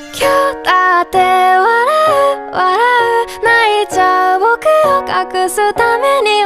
今日だって笑う笑う。泣いちゃう僕を隠すために